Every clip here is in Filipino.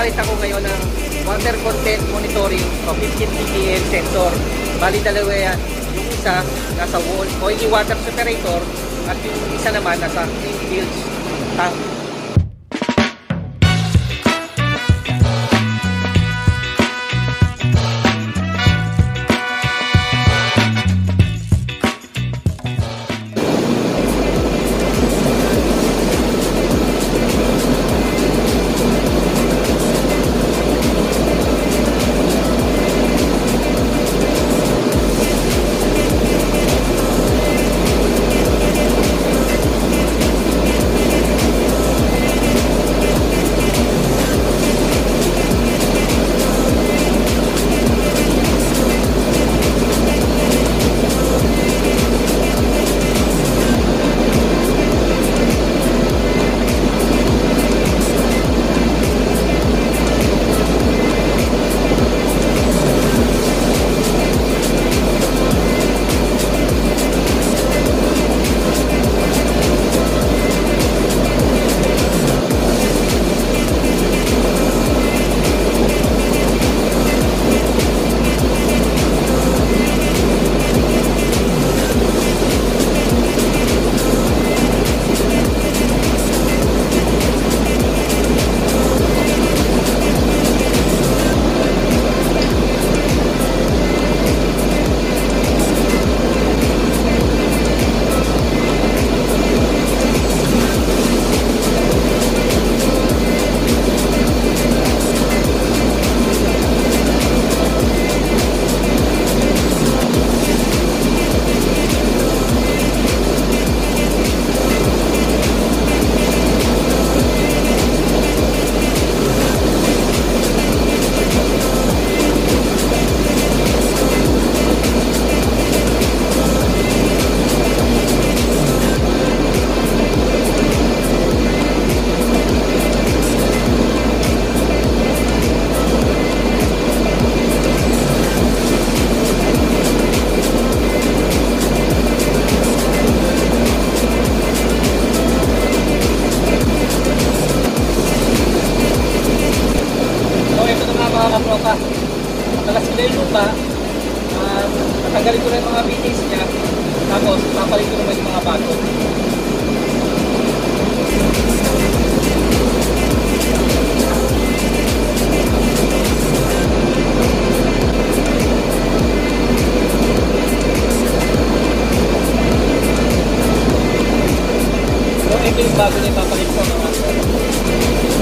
magpapalit ako ngayon ng water content monitoring o 15 ppm sensor. Bali dalawa yan. Yung isa nasa wall, oily water separator at yung isa naman nasa clean fields tank. Tapos papalit ko naman yung mga bago. So ito yung bago niya papalit ko mga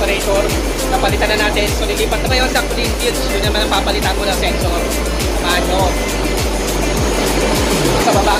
separator. Napalitan na natin. So lilipat na ngayon sa clean fields. Yun naman ang papalitan ko ng sensor. Samahan nyo. Sa baba.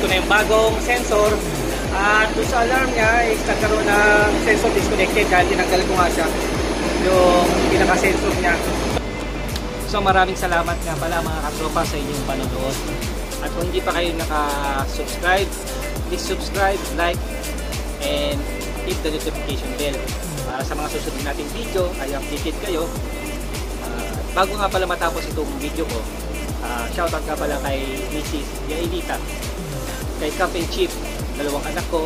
Ko na yung bagong sensor. At doon sa alarm niya is nagkaroon ng sensor disconnected dahil tinanggal ko nga siya yung pinaka-sensor niya. So maraming salamat nga pala mga katropa sa inyong panonood. At kung hindi pa kayo naka-subscribe, please subscribe, like, and hit the notification bell. Para sa mga susunod nating video ay updated kayo. Ah, bago nga pala matapos itong video ko, uh, shoutout nga pala kay Mrs. Yaelita, kay Cafe Chief, dalawang anak ko,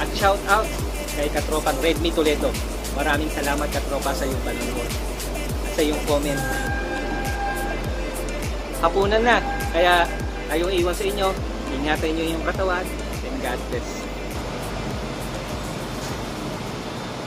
at shoutout kay katropang Redmi Toledo. Maraming salamat katropa sa iyong panonood at sa iyong comment hapunan na. Kaya ayaw iwan sa inyo. Ingatan nyo yung katawan. And God bless.